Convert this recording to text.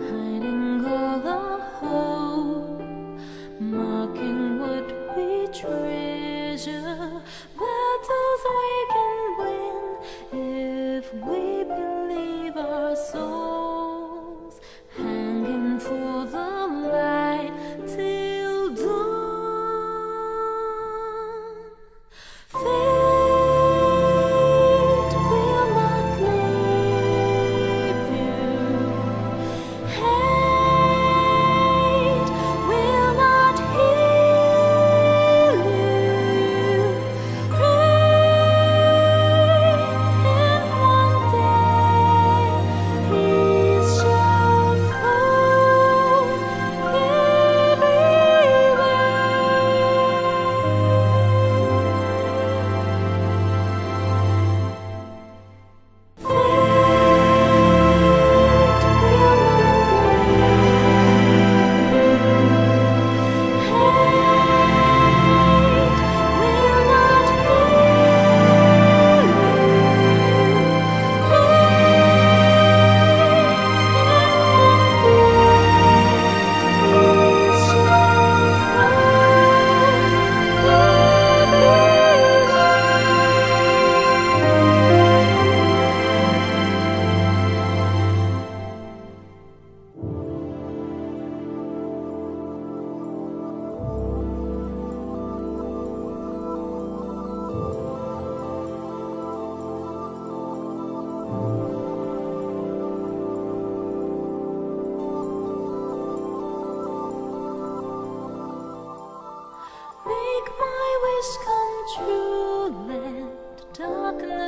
Hi. Make my wish come true, let darkness.